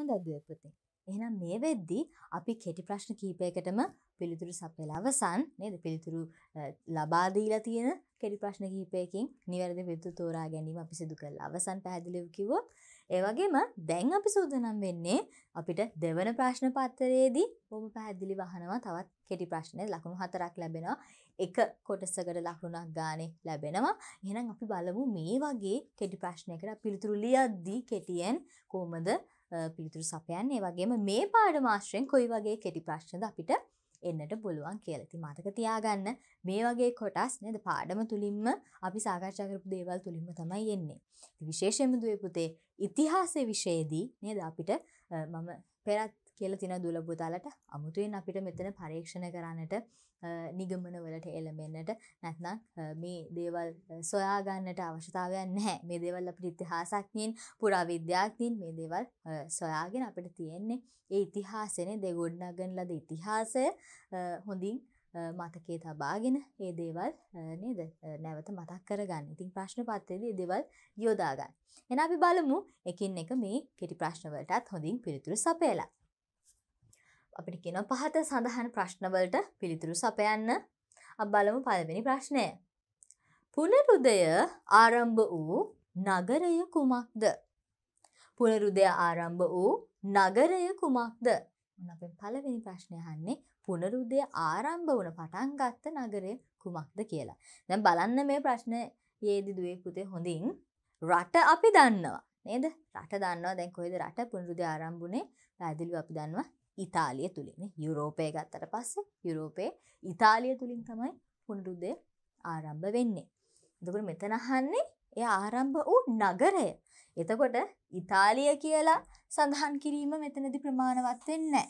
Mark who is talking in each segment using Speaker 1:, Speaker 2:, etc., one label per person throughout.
Speaker 1: හොඳ දුවපුතේ. එහෙනම් මේ වෙද්දී අපි කෙටි ප්‍රශ්න කීපයකටම පිළිතුරු සපයලා අවසන් නේද? පිළිතුරු ලබා දීලා තියෙන කෙටි ප්‍රශ්න කිහිපයකින් නිවැරදි පිළිතුරු තෝරා ගැනීම අපි සිදු කළා. අවසන් පැහැදිලිව කිව්වොත් ඒ වගේම දැන් අපි සූදානම් වෙන්නේ අපිට දෙවන ප්‍රශ්න පත්‍රයේදී බොහොම පැහැදිලිව අහනවා තවත් කෙටි ප්‍රශ්න ලකුණු හතරක් ලැබෙනවා. එක කොටසකට ලකුණක් ගානේ ලැබෙනවා. එහෙනම් අපි බලමු මේ වගේ කෙටි ප්‍රශ්නයකට පිළිතුරු ලියද්දී කෙටියෙන් කොහොමද පිළිතුරු සපයන්නේ. ඒ වගේම මේ පාඩම ආශ්‍රයෙන් කොයි වගේ කෙටි ප්‍රශ්නද අපිට එන්නට පුළුවන් කියලා. ඉතින් මතක තියාගන්න මේ වගේ කොටස් නේද පාඩම තුලින්ම අපි සාකච්ඡා කරපු දේවල් තුලින්ම තමයි එන්නේ. විශේෂයෙන්ම දුවේ පුතේ ඉතිහාසයේ විෂයේදී නේද අපිට මම පෙරත් කියලා තියෙන දුල පුතාලට අමුතුවෙන් අපිට මෙතන පරීක්ෂණ කරන්නට නිගමනවලට එළඹෙන්නට නැත්නම් මේ දේවල් සොයා ගන්නට අවශ්‍යතාවයක් නැහැ. මේ දේවල් අපිට ඉතිහාසඥයින්, පුරාවිද්‍යාඥයින් මේ දේවල් සොයාගෙන අපිට තියෙන්නේ ඒ ඉතිහාසනේ දෙගොඩනගන ලද ඉතිහාසය හොඳින් මතකයේ තබාගෙන ඒ දේවල් නේද නැවත මතක් කරගන්න. ඉතින් ප්‍රශ්න පත්‍රයේදී ඒ දේවල් යොදා ගන්න. එහෙනම් අපි බලමු එකින් එක මේ කෙටි ප්‍රශ්න වලටත් හොඳින් පිළිතුරු සපයලා. අපිට කියන පහත සඳහන් ප්‍රශ්නවලට පිළිතුරු සපයන්න අප බලමු පළවෙනි ප්‍රශ්නය. පුනරුදය ආරම්භ වූ නගරය කුමක්ද? පුනරුදය ආරම්භ වූ නගරය කුමක්ද? අපෙන් පළවෙනි ප්‍රශ්නය අහන්නේ පුනරුදය ආරම්භ වුණ පටන් ගත්ත නගරය කුමක්ද කියලා. දැන් බලන්න මේ ප්‍රශ්නයේදී දුවේ පුතේ හොඳින් රට අපි දන්නවා. නේද? රට දන්නවා දැන් කොහෙද රට පුනරුදය ආරම්භ වුණේ? පැහැදිලිව අපි දන්නවා ඉතාලිය තුළින් යුරෝපය ගත්තට පස්සේ යුරෝපයේ ඉතාලිය තුළින් තමයි පුනරුද්ධය ආරම්භ වෙන්නේ. එතකොට මෙතන අහන්නේ එය ආරම්භ වූ නගරය. එතකොට ඉතාලිය කියලා සඳහන් කිරීම මෙතනදි ප්‍රමාණවත් වෙන්නේ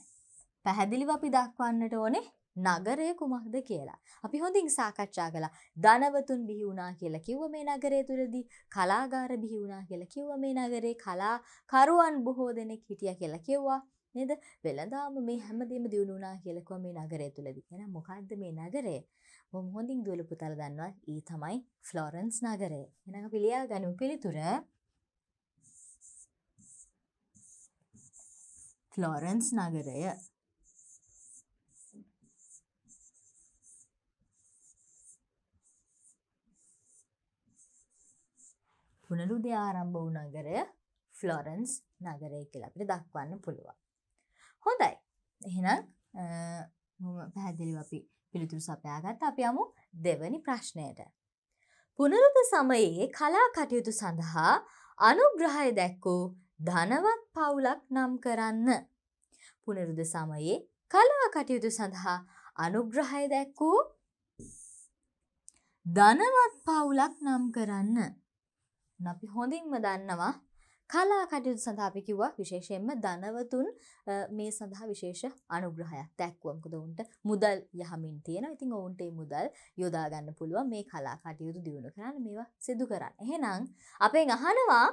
Speaker 1: පැහැදිලිව අපි දක්වන්නට ඕනේ නගරය කුමක්ද කියලා. අපි හොඳින් සාකච්ඡා කළා. ධනවතුන් බිහි වුණා කියලා කිව්ව මේ නගරය තුලදී කලාගාර බිහි වුණා කියලා කිව්ව මේ නගරේ කලාකරුවන් බොහෝ දෙනෙක් හිටියා කියලා කිව්වා. නේද වෙළඳාම මේ හැමදේම දියුණු වුණා කියලා කිව්වා මේ නගරය තුලදී. එහෙනම් මොකද්ද මේ නගරය? බොහොම හොඳින් දුවල පුතාලා දන්නවා ඊ තමයි ෆ්ලොරන්ස් නගරය. එහෙනම් අපි ලියා ගනිමු පිළිතුර. ෆ්ලොරන්ස් නගරය. පුනරුදය ආරම්භ වූ නගරය ෆ්ලොරන්ස් නගරය කියලා අපිට දක්වන්න පුළුවන්. හොඳයි. එහෙනම් මම පැහැදිලිව අපි පිළිතුරු සපයාගත්ත අපි යමු දෙවැනි ප්‍රශ්නයට. පුනරුද සමයේ කලා කටයුතු සඳහා අනුග්‍රහය දැක්වූ ධනවත් පවුලක් නම් කරන්න. පුනරුද සමයේ කලා කටයුතු සඳහා අනුග්‍රහය දැක්වූ ධනවත් පවුලක් නම් කරන්න. අපි හොඳින්ම දන්නවා කලා කටයුතු සඳහා අපි කිව්වා විශේෂයෙන්ම ධනවතුන් මේ සඳහා විශේෂ අනුග්‍රහයක් දැක්වුවා. මොකද උන්ට මුදල් යහමින් තියෙනවා. ඉතින් ඔවුන්ට මේ මුදල් යොදා ගන්න පුළුවන් මේ කලා කටයුතු දියුණු කරන්න මේවා සිදු කරන්න. එහෙනම් අපෙන් අහනවා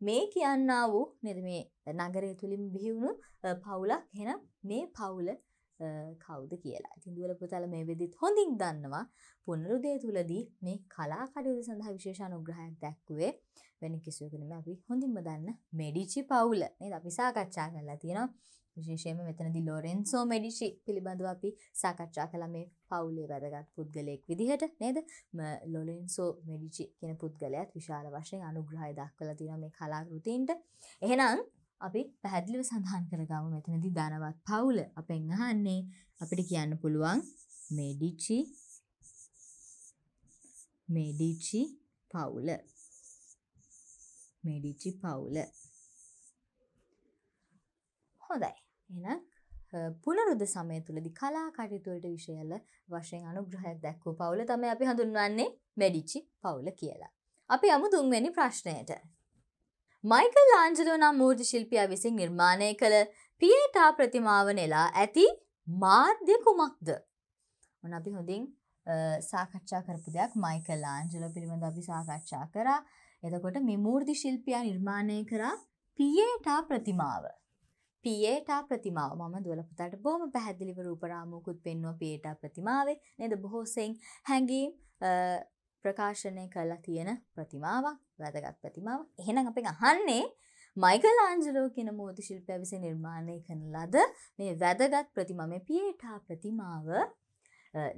Speaker 1: මේ කියන්නා වූ නේද මේ නගරය තුලින් බිහි වුණු පවුලක් එහෙනම් මේ පවුල කවුද කියලා. ඉතින් දුවල පුතාලා මේ වෙදිත් හොඳින් දන්නවා පුනරුදය තුලදී මේ කලා කටයුතු සඳහා විශේෂ අනුග්‍රහයක් දැක්වුවේ වෙන කිසිවක නෙමෙයි අපි හොඳින්ම දන්න මෙඩිචි පවුල නේද? අපි සාකච්ඡා කරලා තියෙනවා. විශේෂයෙන්ම මෙතනදී ලොරෙන්සෝ මෙඩිචි පිළිබඳව අපි සාකච්ඡා කළා මේ පවුලේ වැදගත් පුද්ගලයෙක් විදිහට නේද? ලොරෙන්සෝ මෙඩිචි කියන පුද්ගලයාත් විශාල වශයෙන් අනුග්‍රහය දක්වලා තියෙනවා මේ කලාකෘතීන්ට. එහෙනම් අපි පැහැදිලිව සඳහන් කරගමු මෙතනදී ධනවත් පවුල අපෙන් අහන්නේ. අපිට කියන්න පුළුවන් මෙඩිචි මෙඩිචි පවුල මෙඩිචි පවුල. හොඳයි. එහෙනම් පුනරුද සමය තුළදී කලා කටයුතුවලට විශේෂ වශයෙන් අනුග්‍රහයක් දැක්වූ පවුල තමයි අපි හඳුන්වන්නේ මෙඩිචි පවුල කියලා. අපි යමු තුන්වෙනි ප්‍රශ්නයට. මයිකල් ආන්ජලෝ නම් මූර්ති ශිල්පියා විසින් නිර්මාණය කළ පියටා ප්‍රතිමාව නෙලා ඇති මාධ්‍ය කුමක්ද? ඔන්න අපි හොඳින් සාකච්ඡා කරපු දෙයක් මයිකල් ආන්ජලෝ පිළිබඳව අපි සාකච්ඡා කරා. එතකොට මේ මූර්ති ශිල්පියා නිර්මාණය කරා පියේටා ප්‍රතිමාව. පියේටා ප්‍රතිමාව මම දුවල පුතාට බොහොම පැහැදිලිව රූපරාමයකුත් පෙන්වුවා පියේටා ප්‍රතිමාවේ නේද බොහෝ සෙයින් හැඟීම් ප්‍රකාශනය කරලා තියෙන ප්‍රතිමාවක් වැදගත් ප්‍රතිමාවක්. එහෙනම් අපෙන් අහන්නේ මයිකල් ආන්ජලෝ කියන මූර්ති ශිල්පය විසින් නිර්මාණය කරන ලද මේ වැදගත් ප්‍රතිමා මේ පියේටා ප්‍රතිමාව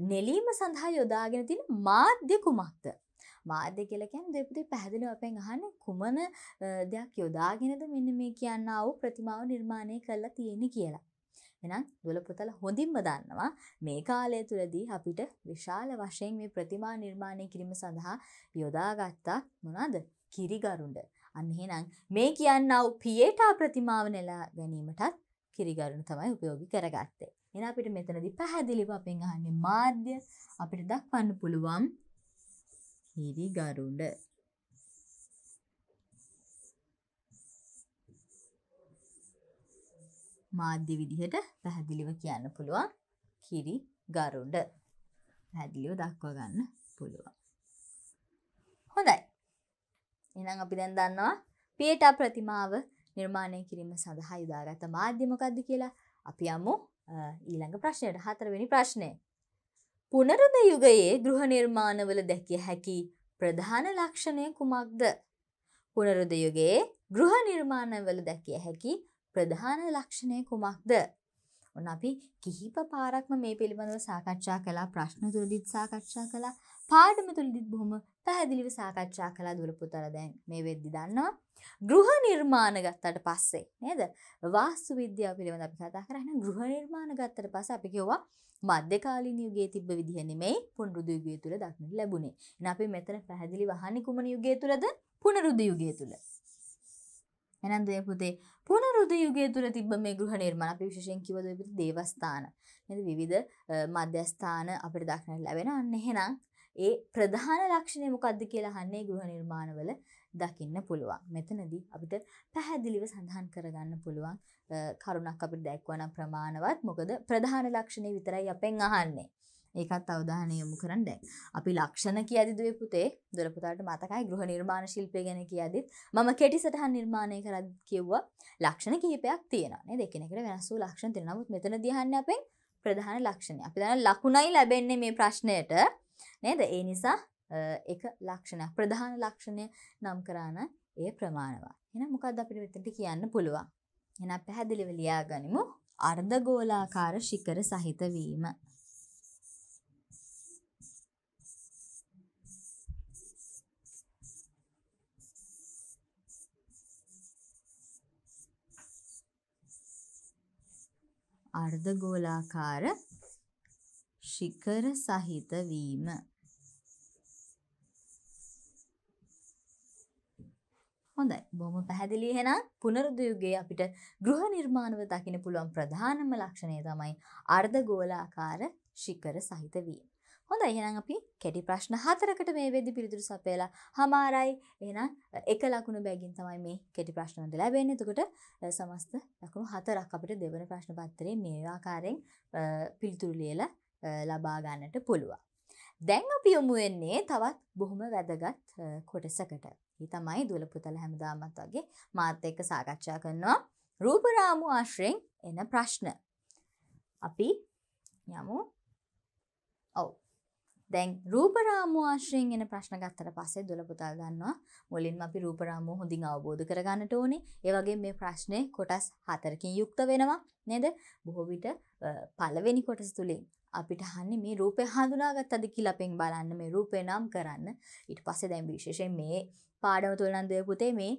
Speaker 1: නෙලීම සඳහා යොදාගෙන තියෙන මාධ්‍ය කුමක්ද? මාධ්‍ය කියලා කියන්නේ දෙපුතේ පැහැදිලිව අපෙන් අහන්නේ කුමන දෙයක් යොදාගෙනද මෙන්න මේ කියන්නා වූ ප්‍රතිමාව නිර්මාණය කරලා තියෙන්නේ කියලා. එහෙනම් දොළ පුතල හොඳින්ම දන්නවා මේ කාලය තුලදී අපිට විශාල වශයෙන් මේ ප්‍රතිමා නිර්මාණය කිරීම සඳහා යොදාගත්තා මොනවාද? කිරිගරුඬ. අන්න එහෙනම් මේ කියන්නා වූ පියේටා ප්‍රතිමාව නෙලා ගැනීමටත් කිරිගරුඬ තමයි උපයෝගී කරගත්තේ. එහෙනම් අපිට මෙතනදී පැහැදිලිව අපෙන් අහන්නේ මාධ්‍ය අපිට දක්වන්න පුළුවන් හිරිගරුඩ මාධ්‍ය විදිහට පැහැදිලිව කියන්න පුළුවන් කිරි ගරුඩ පැහැදිලිව දක්වා ගන්න පුළුවන්. හොඳයි. එහෙනම් අපි දැන් දන්නවා පියටා ප්‍රතිමාව නිර්මාණය කිරීම සඳහා යොදාගත් මාධ්‍ය මොකක්ද කියලා. අපි යමු ඊළඟ ප්‍රශ්නයට හතරවෙනි ප්‍රශ්නය. පුනරුද යුගයේ ගෘහ නිර්මාණවල දැකිය හැකි ප්‍රධාන ලක්ෂණය කුමක්ද? පුනරුද යුගයේ ගෘහ නිර්මාණවල දැකිය හැකි ප්‍රධාන ලක්ෂණය කුමක්ද? ඔන්න අපි කිහිප පාරක්ම මේ පිළිබඳව සාකච්ඡා කළා. ප්‍රශ්න තුලදීත් සාකච්ඡා කළා. පාඩම තුලදීත් බොහොම පැහැදිලිව සාකච්ඡා කළා දුර පුතලා දැන් මේ වෙද්දි දන්නවා. ගෘහ නිර්මාණ ගත්තට පස්සේ නේද? වාස්තු විද්‍යාව පිළිබඳව අපි කතා කරා. එහෙනම් ගෘහ නිර්මාණ ගත්තට පස්සේ අපි කිව්වා මධ්‍යකාලීන යුගයේ තිබ්බ විදිහ නෙමෙයි පුනරුදු යුගය තුල දක්නට ලැබුණේ. එහෙනම් අපි මෙතන පැහැදිලි වහන්නේ කුමන යුගය තුලද? පුනරුදු යුගය තුල. එහෙනම් දෙය පුතේ පුනරුදු යුගය තුල තිබ්බ මේ ගෘහ නිර්මාණ අපි විශේෂයෙන් කිව්වද ඔය දේවස්ථාන. නේද? විවිධ මධ්‍යස්ථාන අපිට දක්නට ලැබෙනවා. අන්න එහෙනම් ඒ ප්‍රධාන ලක්ෂණය මොකක්ද කියලා අහන්නේ ගෘහ නිර්මාණවල දකින්න පුළුවන්. මෙතනදී අපිට පැහැදිලිව සඳහන් කරගන්න පුළුවන් කරුණක් අපිට දැක්වන ප්‍රමාණවත්. මොකද ප්‍රධාන ලක්ෂණේ විතරයි අපෙන් අහන්නේ. ඒකත් අවධානය යොමු කරන්න දැන්. අපි ලක්ෂණ කියද්දි දුවේ පුතේ දොර පුතාට මතකයි ගෘහ නිර්මාණ ශිල්පය ගැන කියද්දිත් මම කෙටි සටහන් නිර්මාණය කරද්දි කිව්වා ලක්ෂණ කිහිපයක් තියෙනවා නේද? එකිනෙකට වෙනස් වූ ලක්ෂණ තියෙනවා. නමුත් මෙතනදී අහන්නේ අපෙන් ප්‍රධාන ලක්ෂණය. අපි දන්න ලකුණයි ලැබෙන්නේ මේ ප්‍රශ්නයට. නේද? ඒ නිසා එක ලක්ෂණයක් ප්‍රධාන ලක්ෂණය නම් කරාන ඒ ප්‍රමාණවත්. එහෙනම් මොකක්ද අපිට මෙතනට කියන්න පුළුවන්? එහෙනම් පැහැදිලිව ලියා ගනිමු. අර්ධගෝලාකාර ශිඛර සහිත වීම. අර්ධගෝලාකාර ශිඛර සහිත වීම හොඳයි. බොහොම පැහැදිලි එහෙනම් පුනරුද යුගයේ අපිට ගෘහ නිර්මාණව දකින්න පුළුවන් ප්‍රධානම ලක්ෂණය තමයි අර්ධ ගෝලාකාර ශිඛර සහිත වීම. හොඳයි එහෙනම් අපි කෙටි ප්‍රශ්න හතරකට මේ වෙද්දි පිළිතුරු සපයලා හමාරයි. එහෙනම් එක ලකුණු බැගින් තමයි මේ කෙටි ප්‍රශ්න වලට ලැබෙන්නේ. එතකොට සමස්ත ලකුණු හතරක් අපිට දෙවන ප්‍රශ්න පත්‍රයේ මේ ආකාරයෙන් පිළිතුරු ලියලා ලබා ගන්නට පුළුවන්. දැන් අපි යොමු වෙන්නේ තවත් බොහොම වැදගත් කොටසකට. ඒ තමයි දුවල පුතල හැමදාමත් වගේ මාත් එක්ක සාකච්ඡා කරනවා රූපරාමු ආශ්‍රයෙන් එන ප්‍රශ්න. අපි යමු. ඔව්. දැන් රූපරාමු ආශ්‍රයෙන් එන ප්‍රශ්න ගත්තට පස්සේ දුවල පුතල් දන්නවා මුලින්ම අපි රූපරාමුව හොඳින් අවබෝධ කරගන්නට ඕනේ. ඒ වගේම මේ ප්‍රශ්නේ කොටස් හතරකින් යුක්ත වෙනවා නේද? බොහෝ විට පළවෙනි කොටස තුලින් අපිට අහන්නේ මේ රූපය හඳුනාගත්තද කියලා අපෙන් බලන්න මේ රූපේ නම් කරන්න. ඊට පස්සේ දැන් විශේෂයෙන් මේ පාඩම තුල නම් දෙය පුතේ මේ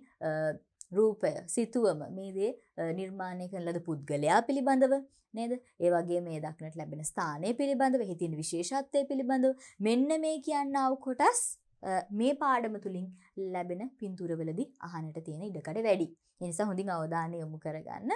Speaker 1: රූපය සිතුවම මේ දේ නිර්මාණය කරන ලද පුද්ගලයා පිළිබඳව නේද? ඒ වගේ මේ දක්නට ලැබෙන ස්ථානය පිළිබඳව, එහි තියෙන විශේෂත්වය පිළිබඳව මෙන්න මේ කියන්නා වූ කොටස් මේ පාඩම තුලින් ලැබෙන පින්තූරවලදී අහන්නට තියෙන ඉඩකඩ වැඩි. ඒ නිසා හොඳින් අවධානය යොමු කරගන්න.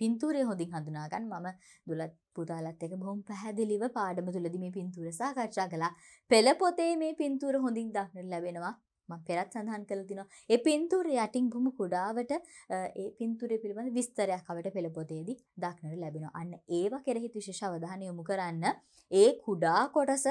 Speaker 1: පින්තූරය හොඳින් හඳුනා ගන්න මම දුලත් පුතාලත් එක්ක බොහොම පැහැදිලිව පාඩම තුලදී මේ පින්තූර සාකච්ඡා කළා. පෙළ පොතේ මේ පින්තූර හොඳින් දක්නට ලැබෙනවා. මම පෙරත් සඳහන් කළා තිනවා. ඒ පින්තූර යටින් බොහොම කුඩාවට ඒ පින්තූරය පිළිබඳ විස්තරයක් අපිට පෙළ පොතේදී දක්නට ලැබෙනවා. අන්න ඒව කෙරෙහි විශේෂ අවධානය යොමු කරන්න. ඒ කුඩා කොටස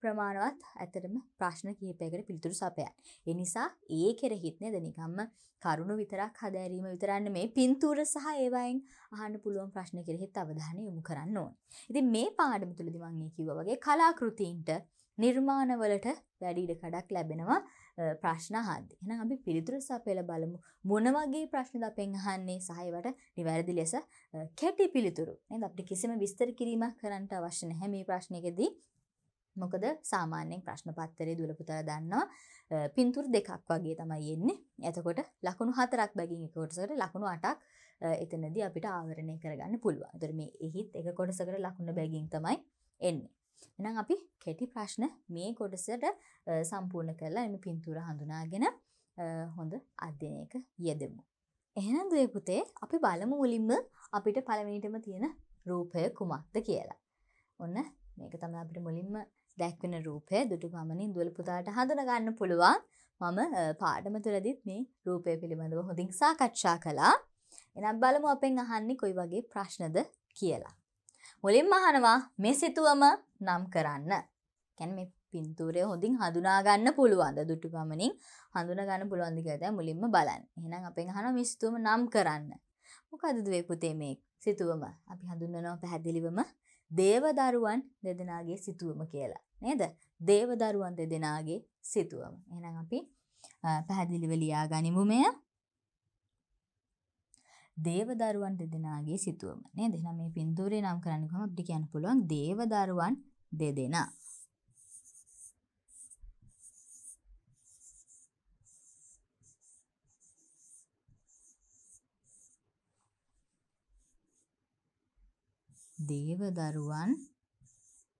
Speaker 1: ප්‍රමාණවත් ඇත්තටම ප්‍රශ්න කිහිපයකට පිළිතුරු සපයන්න. ඒ නිසා ඒ කෙරෙහිත් නේද නිකම්ම කරුණු විතරක් හදෑරීම විතරන්න මේ පින්තූර සහ ඒවයින් අහන්න පුළුවන් ප්‍රශ්න කෙරෙහිත් අවධානය යොමු කරන්න ඕන. ඉතින් මේ පාඩම තුලදී මම කිව්වා වගේ කලාකෘතීන්ට නිර්මාණවලට වැඩි ඉඩකඩක් ලැබෙනවා ප්‍රශ්න අහද්දි. එහෙනම් අපි පිළිතුරු සපයලා බලමු. මොන වගේ ප්‍රශ්නද අපෙන් අහන්නේ සහ ඒවට නිවැරදි ලෙස කැටි පිළිතුරු. නේද? අපිට කිසිම විස්තර කිරීමක් කරන්න අවශ්‍ය නැහැ මේ ප්‍රශ්නයකදී. මොකද සාමාන්‍යයෙන් ප්‍රශ්න පත්තරේ දුවල පුතලා දන්නවා පින්තූර දෙකක් වගේ තමයි එන්නේ. එතකොට ලකුණු හතරක් බැගින් එක කොටසකට ලකුණු 8ක් එතනදී අපිට ආවරණය කරගන්න පුළුවන්. ඒතර මේ එහිත් එක කොටසකට ලකුණු බැගින් තමයි එන්නේ. එහෙනම් අපි කෙටි ප්‍රශ්න මේ කොටසට සම්පූර්ණ කරලා එමෙ පින්තූර හඳුනාගෙන හොඳ අධ්‍යයනයක යෙදෙමු. එහෙනම් දුවේ පුතේ අපි බලමු මුලින්ම අපිට පළවෙනිටම තියෙන රූපය කුමක්ද කියලා. ඔන්න මේක තමයි අපිට මුලින්ම දැක්වෙන රූපය දුටු පමණින් දුවල පුතාට හඳුනා ගන්න පුළුවන්. මම පාඩම තුළදීත් මේ රූපය පිළිබඳව හොඳින් සාකච්ඡා කළා. එහෙනම් බලමු අපෙන් අහන්නේ කොයි වගේ ප්‍රශ්නද කියලා. මුලින්ම අහනවා මේ සිතුවම නම් කරන්න. කියන්නේ මේ පින්තූරය හොඳින් හඳුනා ගන්න පුළුවන්ද දුටු පමණින් හඳුනා ගන්න පුළුවන්ද කියලා තමයි මුලින්ම බලන්නේ. එහෙනම් අපෙන් අහනවා මේ සිතුවම නම් කරන්න. මොකද්ද දුවේ පුතේ මේ සිතුවම? අපි හඳුන්වනවා පැහැදිලිවම දේවදරුවන් දෙදෙනාගේ සිතුවම කියලා. නේද? දේවදරුවන් දෙදෙනාගේ සිතුවම. එහෙනම් අපි පැහැදිලිව ලියා ගනිමු මෙය. දේවදරුවන් දෙදෙනාගේ සිතුවම නේද? එහෙනම් මේ පින්තූරේ නම් කරන්නේ කොහොමද අපිට කියන්න පුළුවන් දේවදරුවන් දෙදෙනා. දේවදරුවන්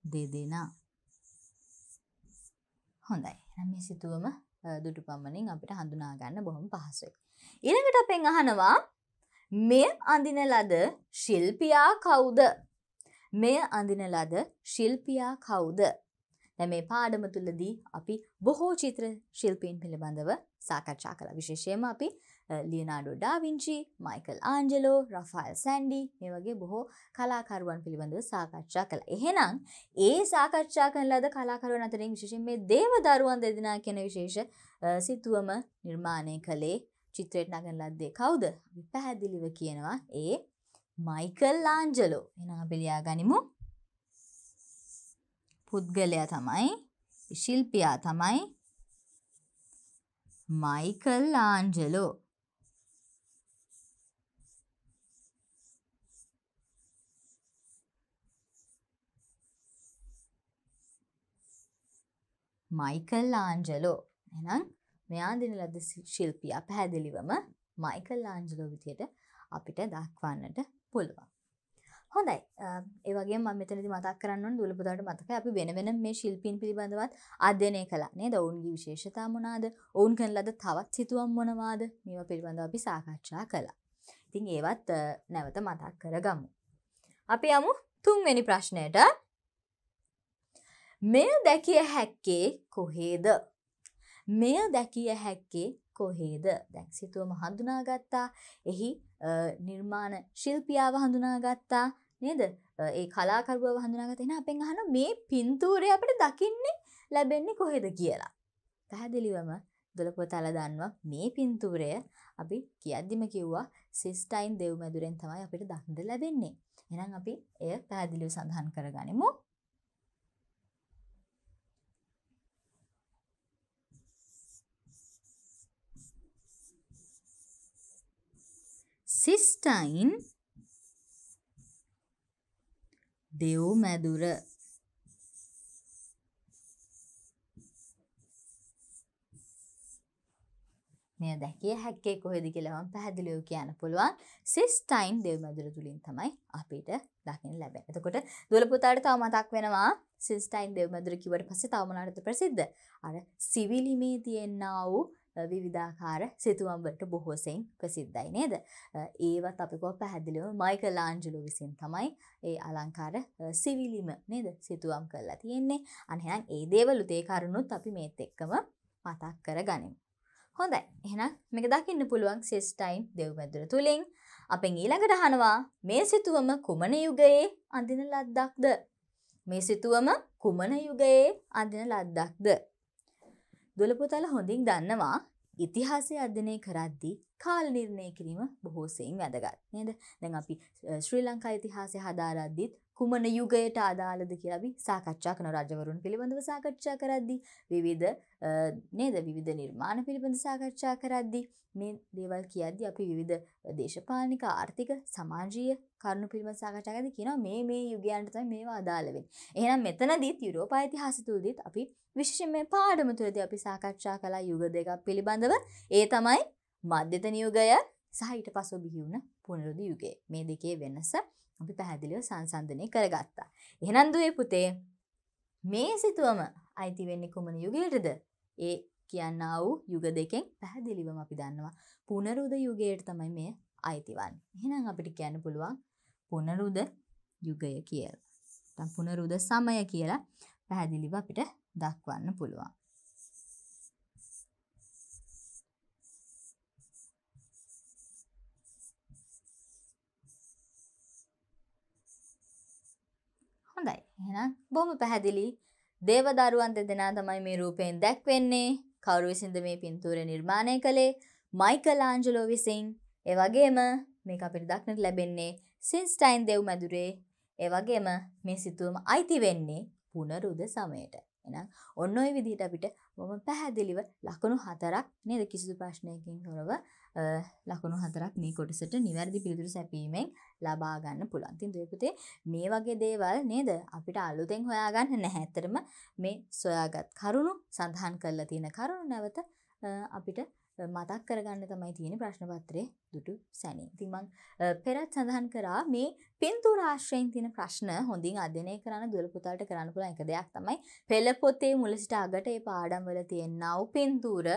Speaker 1: දෙදෙනා. හොඳයි. එහෙනම් මේ සිතුවම දුටු පමණින් අපිට හඳුනා ගන්න බොහොම පහසුයි. ඊළඟට අපෙන් අහනවා මෙය අඳින ලද ශිල්පියා කවුද? මෙය අඳින ලද ශිල්පියා කවුද? දැන් මේ පාඩම තුලදී අපි බොහෝ චිත්‍ර ශිල්පීන් පිළිබඳව සාකච්ඡා කළා. විශේෂයෙන්ම අපි Leonardo da Vinci, Michelangelo, Raphael Sandy මේ වගේ බොහෝ කලාකරුවන් පිළිබඳව සාකච්ඡා කළා. එහෙනම් ඒ සාකච්ඡා කරන ලද කලාකරුවන් අතරින් විශේෂයෙන් මේ දේවදරුවන් දෙදෙනා කියන විශේෂ සිතුවම නිර්මාණය කළේ චිත්‍රයට නගන ලද්දේ කවුද? අපි පැහැදිලිව කියනවා ඒ මයිකල් ලාන්ජලෝ. එහෙනම් අපි ලියා ගනිමු. පුද්ගලයා තමයි ශිල්පියා තමයි මයිකල් ලාන්ජලෝ. මයිකල් ආන්ජලෝ එහෙනම් මෙයා දින ලද ශිල්පියා පැහැදිලිවම මයිකල් ආන්ජලෝ විදියට අපිට දක්වන්නට පුළුවන්. හොඳයි. ඒ වගේම මම මෙතනදී මතක් කරන්න ඕන දුවල පුතාට මතකයි අපි වෙන වෙන මේ ශිල්පීන් පිළිබඳවත් අධ්‍යයනය කළා නේද? ඔවුන්ගේ විශේෂතා මොනවාද? ඔවුන් කරන ලද තවත් සිතුවම් මොනවාද? මේවා පිළිබඳව අපි සාකච්ඡා කළා. ඉතින් ඒවත් නැවත මතක් කරගමු. අපි යමු තුන්වෙනි ප්‍රශ්නයට. මෙය දැකිය හැක්කේ කොහේද? මෙය දැකිය හැක්කේ කොහේද? දැන් සිතුවම හඳුනාගත්තා. එහි නිර්මාණ ශිල්පියාව හඳුනාගත්තා. නේද? ඒ කලාකරුවව හඳුනාගත්තා. එහෙනම් අපෙන් අහනවා මේ පින්තූරය අපිට දකින්නේ ලැබෙන්නේ කොහෙද කියලා. පැහැදිලිවම දොළපොතල දන්නවා මේ පින්තූරය අපි කියද්දිම කිව්වා සිස්ටයින් දෙව්මැදුරෙන් තමයි අපිට දකින්න ලැබෙන්නේ. එහෙනම් අපි එය පැහැදිලිව සඳහන් කරගනිමු. සිස්ටයින් දෙව් මැදුර මෙය දැකිය හැක්කේ කොහෙද කියලා මම පැහැදිලිව කියන්න පුළුවන් සිස්ටයින් දෙව් මැදුර තුලින් තමයි අපිට දකින්න ලැබෙන්නේ. එතකොට දුවල පුතාට තව මතක් වෙනවා සිස්ටයින් දෙව් මැදුර කිව්වට පස්සේ තව මොනවාටද ප්‍රසිද්ධ? අර සිවිලිමේ තියෙනා වූ විවිධාකාර සිතුවම් වලට බොහෝ සෙයින් ප්‍රසිද්ධයි නේද? ඒවත් අපි කොහොම පැහැදිලිව මයිකල් ආන්ජලෝ විසින් තමයි ඒ අලංකාර සිවිලිම නේද සිතුවම් කරලා තියෙන්නේ. අන්න එහෙනම් ඒ දේවලුත් ඒ කරුණුත් අපි මේත් එක්කම මතක් කරගනිමු. හොඳයි. එහෙනම් මේක දකින්න පුළුවන් සිස්ටයින් දෙව්මැදුර තුලින් අපෙන් ඊළඟට අහනවා මේ සිතුවම කුමන යුගයේ අඳින ලද්දක්ද? මේ සිතුවම කුමන යුගයේ අඳින ලද්දක්ද? දොළපොතල හොඳින් දන්නවා. ඉතිහාසය අධ්‍යයනය කරද්දී කාල නිර්ණය කිරීම බොහෝසයෙන් වැදගත්. නේද? දැන් අපි ශ්‍රී ලංකා ඉතිහාසය හදාරද්දිත් කුමන යුගයට අදාළද කියලා අපි සාකච්ඡා කරන රජවරුන් පිළිබඳව සාකච්ඡා කරද්දී විවිධ නේද විවිධ නිර්මාණ පිළිබඳ සාකච්ඡා කරද්දී මේ දේවල් කියද්දී අපි විවිධ දේශපාලනික ආර්ථික සමාජීය කරුණු පිළිබඳ සාකච්ඡා කරද්දී කියනවා මේ මේ යුගයන්ට තමයි මේවා අදාළ වෙන්නේ. එහෙනම් මෙතනදීත් යුරෝපා ඉතිහාසය තුලදීත් අපි විශේෂයෙන් මේ පාඩම තුලදී අපි සාකච්ඡා කළා යුග දෙකක් පිළිබඳව. ඒ තමයි මධ්‍යතන යුගය සහ ඊට පසු බිහි වුණ පුනරුදු යුගය. මේ දෙකේ වෙනස අපි පැහැදිලිව සංසන්ධනය කරගත්තා. එහෙනම් දුවේ පුතේ මේ සිතුවම අයිති වෙන්නේ කුමන යුගයටද? ඒ කියන්නා වූ යුග දෙකෙන් පැහැදිලිවම අපි දන්නවා පුනරුද යුගයට තමයි මේ අයිති වන්නේ. එහෙනම් අපිට කියන්න පුළුවන් පුනරුද යුගය කියලා. නැත්නම් පුනරුද සමය කියලා පැහැදිලිව අපිට දක්වන්න පුළුවන්. හොඳයි. එහෙනම් බොහොම පැහැදිලි. දේවදරුවන් දෙදෙනා තමයි මේ රූපයෙන් දැක්වෙන්නේ. කවුරු විසින්ද මේ පින්තූරය නිර්මාණය කළේ? මයිකල් ආන්ජලෝ විසින්. ඒ වගේම මේක අපිට දක්නට ලැබෙන්නේ සින්ස්ටයින් දෙව් මැදුරේ. ඒ වගේම මේ සිතුවම අයිති වෙන්නේ පුනරුද සමයට. එහෙනම් ඔන්න ඔය විදිහට අපිට බොහොම පැහැදිලිව ලකුණු හතරක් නේද කිසිදු ප්‍රශ්නයකින් තොරව ලකුණු හතරක් මේ කොටසට නිවැරදි පිළිතුරු සැපීමෙන් ලබා ගන්න පුළුවන්. ඉතින් දුවේ මේ වගේ දේවල් නේද අපිට අලුතෙන් හොයාගන්න නැහැ. ඇත්තටම මේ සොයාගත් කරුණු සඳහන් කරලා තියෙන කරුණු නැවත අපිට මතක් කරගන්න තමයි තියෙන ප්‍රශ්න පත්‍රයේ දුටු සැනින්. ඉතින් මම පෙරත් සඳහන් කරා මේ පින්තූර ආශ්‍රයෙන් තියෙන ප්‍රශ්න හොඳින් අධ්‍යයනය කරන්න දුවල පුතාලට කරන්න පුළුවන් එක දෙයක් තමයි පෙළ පොතේ මුල සිට අගට ඒ පාඩම් වල තියෙනා වූ පින්තූර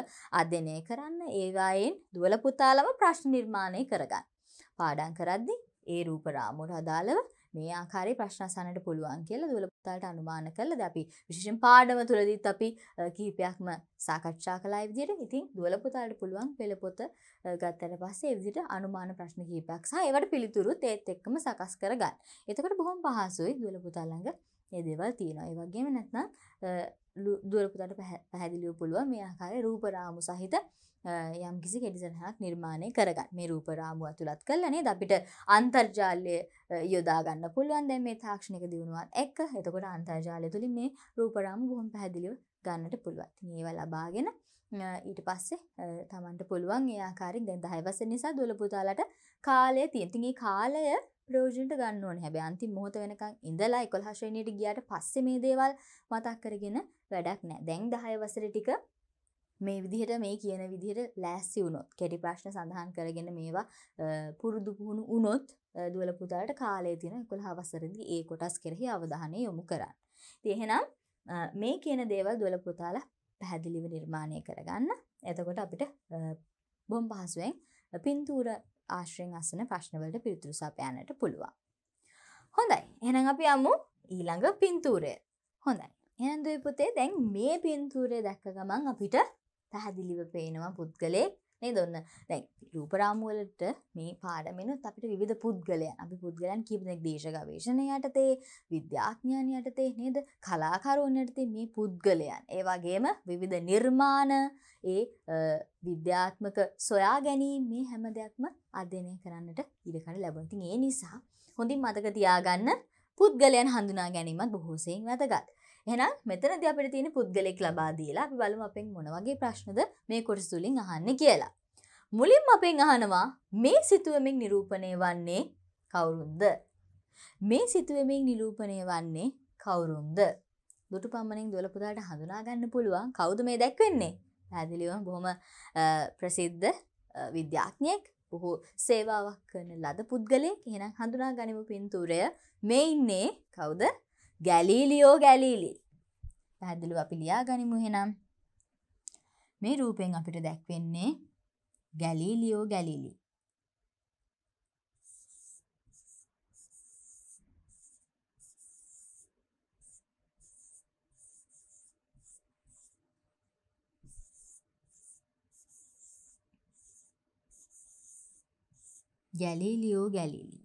Speaker 1: අධ්‍යයනය කරන්න ඒවායෙන් දුවල පුතාලම ප්‍රශ්න නිර්මාණය කරගන්න. පාඩම් කරද්දී ඒ රූප රාමුවට අදාළව මේ ආකාරයේ ප්‍රශ්න අසන්නට පුළුවන් කියලා දුවල පුතාලට අනුමාන කළාද අපි විශේෂයෙන් පාඩම තුලදීත් අපි කිහිපයක්ම සාකච්ඡා කළා ඒ විදිහට. ඉතින් දුවල පුතාලට පුළුවන් පෙළ පොත ගත්තට පස්සේ ඒ විදිහට අනුමාන ප්‍රශ්න කිහිපයක් සහ ඒවට පිළිතුරුත් ඒත් එක්කම සකස් කරගන්න. එතකොට බොහොම පහසුයි දුවල පුතා ළඟ මේ දේවල් තියෙනවා. ඒ වගේම නැත්නම් දුවල පුතාට පැහැදිලිව පුළුවන් මේ ආකාරයේ රූප රාමු සහිත යම් කිසි කෙඩිසටහනක් නිර්මාණය කරගන්න මේ රූප රාමුව ඇතුළත් කරලා නේද අපිට අන්තර්ජාලය යොදා ගන්න පුළුවන් දැන් මේ තාක්ෂණික දියුණුවත් එක්ක එතකොට අන්තර්ජාලය තුලින් මේ රූප රාමු බොහොම පැහැදිලිව ගන්නට පුළුවන්. ඉතින් ඒවා ලබාගෙන ඊට පස්සේ තමන්ට පුළුවන් ඒ ආකාරයෙන් දැන් 10 වසර නිසා දුවල පුතාලට කාලය තියෙන. ඉතින් මේ කාලය ප්‍රයෝජනට ගන්න ඕනේ. හැබැයි අන්තිම මොහොත වෙනකන් ඉඳලා 11 ශ්‍රේණියට ගියාට පස්සේ මේ දේවල් මතක් කරගෙන වැඩක් නැහැ. දැන් 10 වසරේ ටික මේ විදිහට මේ කියන විදිහට ලෑස්සි වුණොත් කෙටි ප්‍රශ්න සඳහන් කරගෙන මේවා පුරුදු පුහුණු වුණොත් දුවල පුතාලට කාලය තියෙන 11 වසරේදී ඒ කොටස් කෙරෙහි අවධානය යොමු කරන්න. ඉතින් එහෙනම් මේ කියන දේවල් දුවල පුතාලා පැහැදිලිව නිර්මාණය කරගන්න. එතකොට අපිට බොම් පහසුවෙන් පින්තූර ආශ්‍රයෙන් අසන ප්‍රශ්නවලට පිළිතුරු සපයන්නට පුළුවන්. හොඳයි. එහෙනම් අපි යමු ඊළඟ පින්තූරය. හොඳයි. එහෙනම් දුවේ පුතේ දැන් මේ පින්තූරය දැක්ක ගමන් අපිට පැහැදිලිව පේනවා පුද්ගලයෙක් නේද ඔන්න දැන් රූපරාමුවලට මේ පාඩමෙනුත් අපිට විවිධ පුද්ගලයන් අපි පුද්ගලයන් කීප දෙනෙක් දේශ ගවේෂණ යටතේ විද්‍යාඥයන් යටතේ නේද කලාකරුවන් යටතේ මේ පුද්ගලයන් ඒ වගේම විවිධ නිර්මාණ ඒ විද්‍යාත්මක සොයා ගැනීම මේ හැම දෙයක්ම අධ්‍යයනය කරන්නට ඉඩකඩ ලැබුණා. ඉතින් ඒ නිසා හොඳින් මතක තියාගන්න පුද්ගලයන් හඳුනා ගැනීමත් බොහෝසෙයින් වැදගත්. එහෙනම් මෙතනදී අපිට තියෙන පුද්ගලෙක් ලබා දීලා අපි බලමු අපෙන් මොන වගේ ප්‍රශ්නද මේ කොටස තුලින් අහන්නේ කියලා. මුලින්ම අපෙන් අහනවා මේ සිතුවමින් නිරූපණය වන්නේ කවුරුන්ද? මේ සිතුවමින් නිරූපණය වන්නේ කවුරුන්ද? දුටු පමණින් දොළ පුතාට හඳුනා ගන්න පුළුවන් කවුද මේ දැක්වෙන්නේ? පැහැදිලිවම බොහොම ප්‍රසිද්ධ විද්‍යාඥයෙක් බොහෝ සේවාවක් කරන ලද පුද්ගලයෙක්. එහෙනම් හඳුනා ගනිමු පින්තූරය. මේ ඉන්නේ කවුද? Galileo Galilei. පැහැදිලිව අපි ලියා ගනිමු එහෙනම්. මේ රූපෙන් අපිට දැක්වෙන්නේ ගැලීලියෝ ගැලීලි. Galileo Galilei.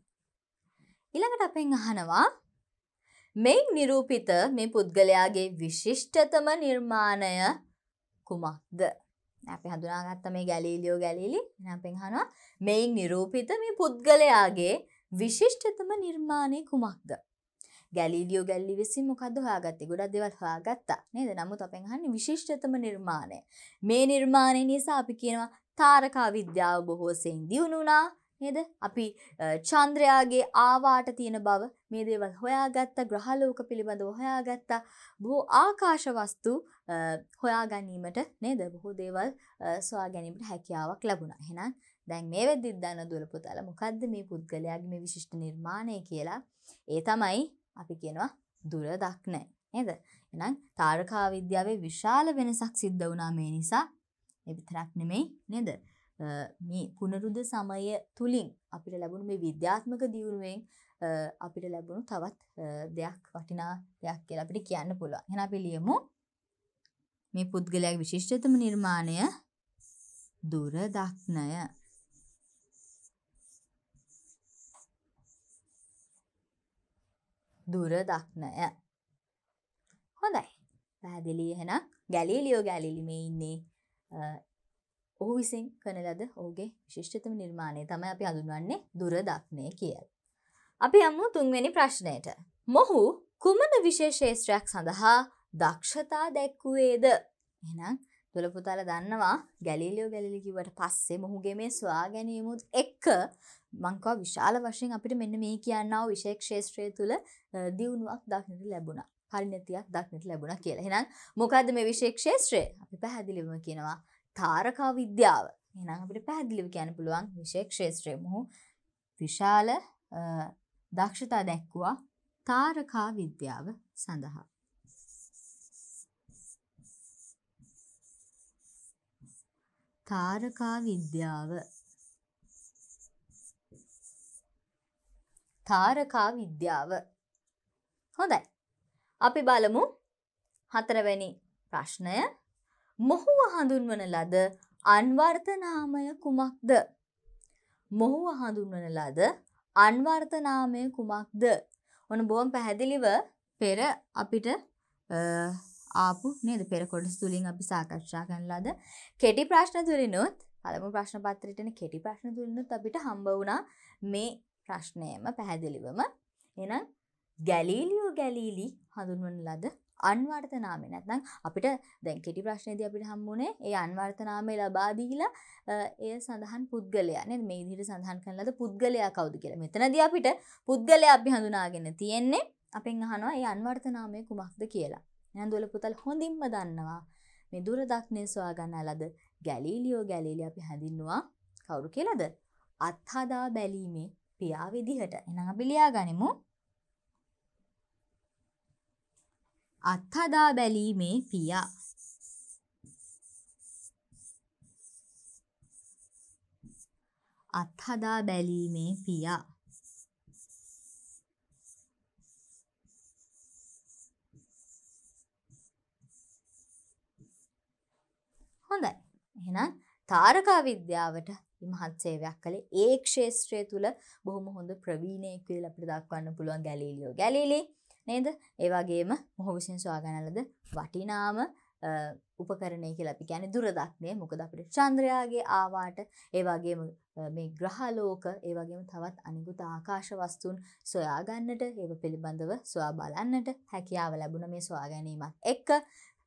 Speaker 1: ඊළඟට අපෙන් අහනවා මෙයින් නිරූපිත මේ පුද්ගලයාගේ විශිෂ්ටතම නිර්මාණය කුමක්ද? අපි හඳුනාගත්ත මේ ගැලීලියෝ ගැලීලි අපෙන් හනවා මෙයින් නිරූපිත මේ පුද්ගලයාගේ විශිෂ්ටතම නිර්මාණය කුමක්ද. ගැලීලියෝ ගැල්ලි විසින් මොකද හොයාගත්තේ? ගොඩක් දේවල් හොයාගත්තා නේද? නමුත් අපෙන් අහන්නේ විශිෂ්ටතම නිර්මාණය. මේ නිර්මාණය නිසා අපි කියනවා තාරකා විද්‍යාව බොහෝසෙන් දියුණුනා නේද? අපි චන්ද්‍රයාගේ ආවාට තියෙන බව මේ දේවල් හොයාගත්ත ග්‍රහලෝක පිළිබඳව හොයාගත්තා බොහෝ ආකාශ වස්තු හොයා ගැනීමට නේද? බොහෝ දේවල් සොයා ගැනීමට හැකියාවක් ලැබුණා. එහෙනම් දැන් මේ වෙද්දිත් දන්න දුවල පුතාලා මොකද්ද මේ පුද්ගලයාගේ මේ විශිෂ්ට නිර්මාණය කියලා? ඒ තමයි අපි කියනවා දුර දක්නෑ. නේද? එහෙනම් තාරකා විද්‍යාවේ විශාල වෙනසක් සිද්ධ වුණා මේ නිසා. ඒ විතරක් නෙමෙයි. නේද? මේ පුනරුද සමය තුලින් අපිට ලැබුණු මේ විද්‍යාත්මක දියුණුවෙන් අපිට ලැබුණු තවත් දෙයක් වටිනා දෙයක් කියලා අපිට කියන්න පුළුවන්. එහෙනම් අපි ලියමු මේ පුද්ගලයාගේ විශිෂ්ටතම නිර්මාණය දුර දක්නය. දුර දක්නය. හොඳයි. පැහැදිලි එහෙනම් ගැලීලියෝ ගැලීලි මේ ඉන්නේ ඔහු විසින් කරන ලද ඔහුගේ විශිෂ්ටතම නිර්මාණය තමයි අපි හඳුන්වන්නේ දුර දක්නය කියලා. අපි යමු තුන්වෙනි ප්‍රශ්නයට. මොහු කුමන විශේෂ ශේෂ්ත්‍රයක් සඳහා දක්ෂතා දැක්වුවේද? එහෙනම් දොළ පුතාලා දන්නවා ගැලීලියෝ ගැලීලි කිව්වට පස්සේ මොහුගේ මේ සොයා ගැනීමුත් එක්ක මං කව විශාල වශයෙන් අපිට මෙන්න මේ කියන්නා වූ විශේෂ ක්ෂේත්‍රය තුල දියුණුවක් දක්නට ලැබුණා. පරිණතියක් දක්නට ලැබුණා කියලා. එහෙනම් මොකද්ද මේ විශේෂ ක්ෂේත්‍රය? අපි පැහැදිලිවම කියනවා තාරකා විද්‍යාව. එහෙනම් අපිට පැහැදිලිව කියන්න පුළුවන් විශේෂ ක්ෂේත්‍රය මොහු විශාල දක්ෂතා දැක්වුවා තාරකා විද්‍යාව සඳහා. තාරකා විද්‍යාව තාරකා විද්‍යාව. හොඳයි. අපි බලමු හතරවැනි ප්‍රශ්නය මොහුව හඳුන්වන ලද අන්වර්ථනාමය කුමක්ද? මොහුව හඳුන්වන ලද අන්වර්ථනාමය කුමක්ද? ඔන්න බොහොම පැහැදිලිව පෙර අපිට ආපු නේද පෙර කොටස් තුලින් අපි සාකච්ඡා කරන ලද කෙටි ප්‍රශ්න තුලිනුත් පළමු ප්‍රශ්න පත්‍රයේන කෙටි ප්‍රශ්න තුලිනුත් අපිට හම්බ වුණා මේ ප්‍රශ්නයම පැහැදිලිවම එහෙනම් ගැලීලියෝ ගැලීලි හඳුන්වන ලද අන්වර්ථ නාමය නැත්නම් අපිට දැන් කෙටි ප්‍රශ්නේදී අපිට හම්බුනේ ඒ අන්වර්ථ නාමය ලබා දීලා එය සඳහන් පුද්ගලයා නේද මේ විදිහට සඳහන් කරන ලද පුද්ගලයා කවුද කියලා. මෙතනදී අපිට පුද්ගලයා අපි හඳුනාගෙන තියෙන්නේ අපෙන් අහනවා ඒ අන්වර්ථ නාමය කුමක්ද කියලා. එහෙනම් දුවල පුතල් හොඳින්ම දන්නවා මේ දුර දක්නේ සොයා ගන්න ලද ගැලීලියෝ ගැලීලි අපි හඳින්නවා කවුරු කියලාද? අත්හදා බැලීමේ පියා විදිහට. එහෙනම් අපි ලියා ගනිමු. අත්හදා බැලීමේ පියා. අත්හදා බැලීමේ පියා. හොඳයි. එහෙනම් තාරකා විද්‍යාවට මහත් සේවයක් කළේ ඒ ක්ෂේත්‍රය තුළ බොහොම හොඳ ප්‍රවීණයෙක් කියලා අපිට දක්වන්න පුළුවන් ගැලීලියෝ ගැලීලි නේද? ඒ වගේම මොහු විසින් සොයාගන්න ලද වටිනාම උපකරණය කියලා අපි කියන්නේ දුරදක්නය. මොකද අපිට චන්ද්‍රයාගේ ආවාට ඒ වගේම මේ ග්‍රහලෝක ඒ වගේම තවත් අනිකුත් ආකාශ වස්තුන් සොයා ගන්නට ඒව පිළිබඳව සොයා බලන්නට හැකියාව ලැබුණ මේ සොයා ගැනීමත් එක්ක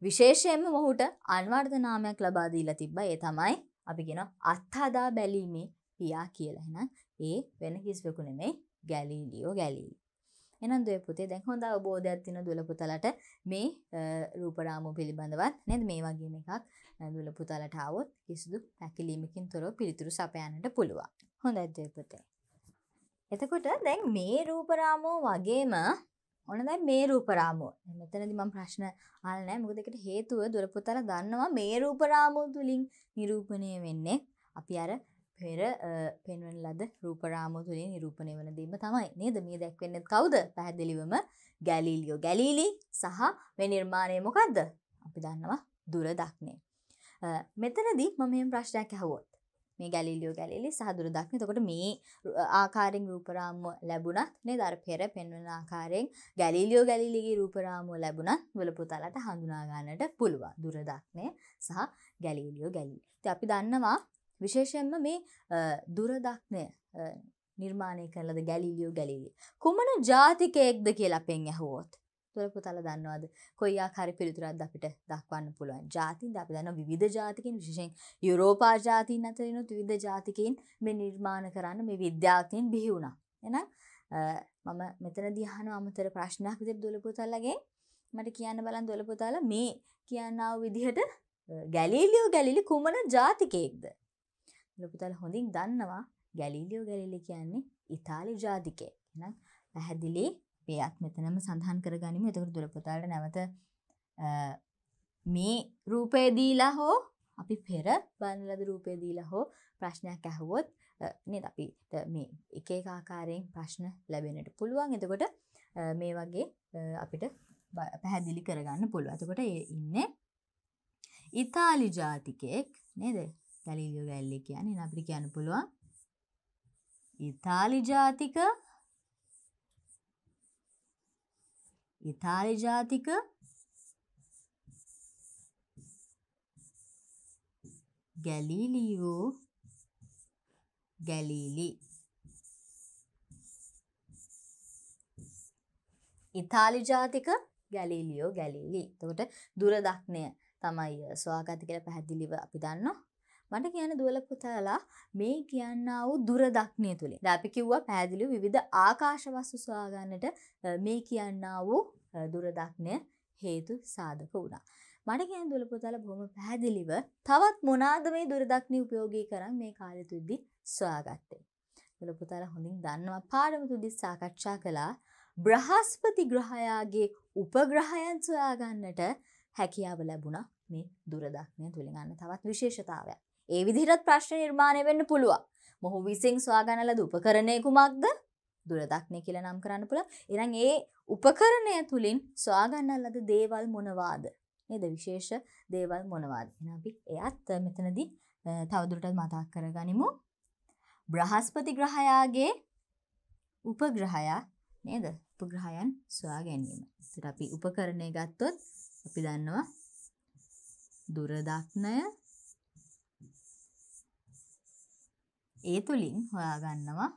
Speaker 1: විශේෂයෙන්ම මොහුට අන්වර්ථ නාමයක් ලබා දීලා තිබ්බා. ඒ තමයි අපි කියන අත්හදා බැලීමේ පියා කියලා. එහෙනම් ඒ වෙන කිසිවෙකු නෙමෙයි ගැලීලියෝ ගැලීලි. එහෙනම් දුවේ පුතේ දැන් හොඳ අවබෝධයක් තියෙන දුවල පුතාලට මේ රූපරාමු පිළිබඳවත් නේද මේ වගේම එකක් දුවල පුතාලට ආවොත් කිසිදු පැකිලීමකින් තොරව පිළිතුරු සපයන්නට පුළුවන්. හොඳයි දුවේ පුතේ. එතකොට දැන් මේ රූපරාමෝ වගේම ඔන්න දැන් මේ රූපරාමුව. මෙතනදී මම ප්‍රශ්න අහලා නැහැ. මොකද ඒකට හේතුව දොර පුතාලා දන්නවා මේ රූපරාමුව තුලින් නිරූපණය වෙන්නේ අපි අර පෙර පෙන්වන ලද රූපරාමුව තුලින් නිරූපණය වන දෙයම තමයි. නේද? මේ දැක්වෙන්නේ කවුද? පැහැදිලිවම ගැලීලියෝ ගැලීලි සහ මේ නිර්මාණය මොකද්ද? අපි දන්නවා දුර දක්නේ. මෙතනදී මම මේ ප්‍රශ්නයක් අහුවොත් මේ ගැලිලියෝ ගැලිලි සහ දුරදක්න තකොට මේ ආකාරෙන් රූපරාමුව ලැබුණත් නේ දර පෙර පෙන්වන ආකාරයෙන් ගැලිලියෝ ගැලිලිගේ රූපරාමුව ලැබුණත් වලපුතාලට හඳුනාගන්නට පුළුවන් දුරදක්නය සහ ගැලිලියෝ ගැලි. අපි දන්නවා විශේෂයෙන්ම මේ දුරදක්නය නිර්මාණය කරලද ගැලිලියෝ ගැලිලි. කුමන ජාතිකයෙක්ද කියලා පෙන් ඇහුවෝත්. තුළපුතල දන්නවාද කොයි ආකාරය පිළිතුරක්ද අපිට දක්වන්න පුළුවන් ජාතින් අපි දන්න විවිධ ජාතිකින් විශේෂයෙන් යුරෝපා ජාතීන් අතරිනුත් විවිධ ජාතිකයින් මේ නිර්මාණ කරන්න මේ විද්‍යාඥයින් බිහි වුණා. එහෙනම් මම මෙතනදී අහන අමතර ප්‍රශ්නයක් විදිහට දුලපුතලගේ මට කියන්න බලන් දුලපුතල මේ කියන්නාව විදිහට ගැලීලියෝ ගැලිලි කුමන ජාතිකයෙක්ද? දුලපුතල හොඳින් දන්නවා ගැලීලියෝ ගැලිලි කියන්නේ ඉතාලි ජාතිකයෙක්. එහෙනම් පැහැදිලි පේයත් මෙතනම සඳහන් කරගනිමු. එතකොට දුරපොතාලට නැවත මේ රූපය දීලා හෝ අපි පෙර බලන ලද රූපය දීලා හෝ ප්‍රශ්නයක් ඇහුවොත් නේද අපි මේ එක එක ආකාරයෙන් ප්‍රශ්න ලැබෙන්නට පුළුවන්. එතකොට මේ වගේ අපිට පැහැදිලි කරගන්න පුළුවන්. එතකොට ඒ ඉන්නේ ඉතාලි ජාතිකයෙක් නේද? ගැලීලියෝ ගැල්ලි කියන්නේ අපිට කියන්න පුළුවන්. ඉතාලි ජාතික ඉතාලි ජාතික ගැලීලියෝ ගැලීලි. ඉතාලි ජාතික ගැලීලියෝ ගැලීලි. තකොට දුරදක්නය තමයි ස්වාගත කියල පැහැදිලිව අපි දන්න මට කියන දුවල පුතාලා මේ කියන්න වූ දුරදක්නය තුළේ දැපි කිව්වා පැදිලි විවිධ ආකාශවස්තු සොයාගන්නට මේ කියන්න වූ දුරදක්නය හේතු සාධක වුණා. මට කියන දුලපුතාල බොහොම පැහැදිලිව තවත් මොනාද මේ දුරදක්නි උපයෝගී කරන් මේ කාලෙ තුද්දි සොයාගත්තේ. දුලපුතාල හොඳින් දන්නවා පාඩම තුද්දි සාකච්ඡා කළා බ්‍රහස්පති ග්‍රහයාගේ උපග්‍රහයන් සොයාගන්නට හැකියාව ලැබුණා මේ දුරදක්නය තුළින් අන්න තවත් විශේෂතාවයක්. ඒ විදිහටත් ප්‍රශ්න නිර්මාණය වෙන්න පුළුවන්. මොහු විසින් සොයාගන්න ලද උපකරණය කුමක්ද? දුරදක්නය කියලා නම් කරන්න පුළුවන්. එහෙනම් ඒ උපකරණය තුලින් සොයාගන්න ලද දේවල් මොනවාද? නේද? විශේෂ දේවල් මොනවාද? එහෙනම් අපි එයත් මෙතනදී තවදුරටත් මතක් කරගනිමු. බ්‍රහස්පති ග්‍රහයාගේ උපග්‍රහයා නේද? උපග්‍රහයන් සොයා ගැනීම. ඒත් අපි උපකරණය ගත්තොත් අපි දන්නවා දුරදක්නය ඒ තුළින් හොයාගන්නවා